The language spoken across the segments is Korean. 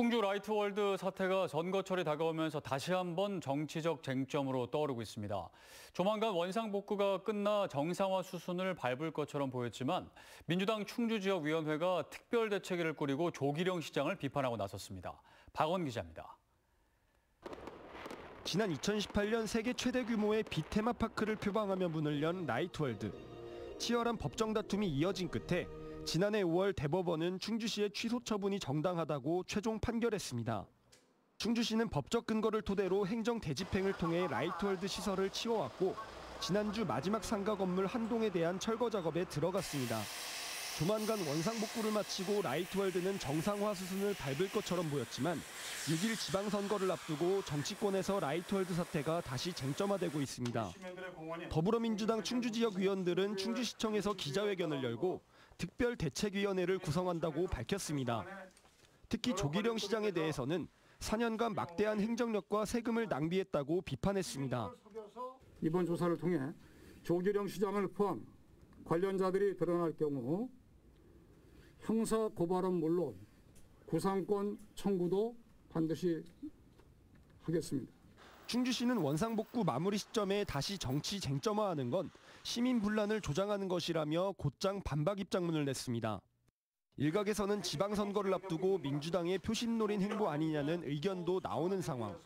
충주 라이트월드 사태가 선거철이 다가오면서 다시 한번 정치적 쟁점으로 떠오르고 있습니다. 조만간 원상복구가 끝나 정상화 수순을 밟을 것처럼 보였지만 민주당 충주지역위원회가 특별대책위를 꾸리고 조길형 시장을 비판하고 나섰습니다. 박원 기자입니다. 지난 2018년 세계 최대 규모의 빛 테마파크를 표방하며 문을 연 라이트월드. 치열한 법정 다툼이 이어진 끝에 지난해 5월 대법원은 충주시의 취소 처분이 정당하다고 최종 판결했습니다. 충주시는 법적 근거를 토대로 행정 대집행을 통해 라이트월드 시설을 치워왔고 지난주 마지막 상가 건물 한 동에 대한 철거 작업에 들어갔습니다. 조만간 원상복구를 마치고 라이트월드는 정상화 수순을 밟을 것처럼 보였지만 6.1 지방선거를 앞두고 정치권에서 라이트월드 사태가 다시 쟁점화되고 있습니다. 더불어민주당 충주지역 위원들은 충주시청에서 기자회견을 열고 특별 대책위원회를 구성한다고 밝혔습니다. 특히 조기령 시장에 대해서는 4년간 막대한 행정력과 세금을 낭비했다고 비판했습니다. 이번 조사를 통해 조기령 시장을 포함 관련자들이 드러날 경우 형사 고발은 물론 구상권 청구도 반드시 하겠습니다. 충주시는 원상복구 마무리 시점에 다시 정치 쟁점화하는 건 시민 분란을 조장하는 것이라며 곧장 반박 입장문을 냈습니다. 일각에서는 지방선거를 앞두고 민주당의 표심 노린 행보 아니냐는 의견도 나오는 상황.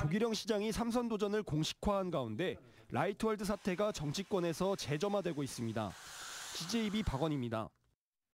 조길형 시장이 삼선 도전을 공식화한 가운데 라이트월드 사태가 정치권에서 재점화되고 있습니다. CJB 박원입니다.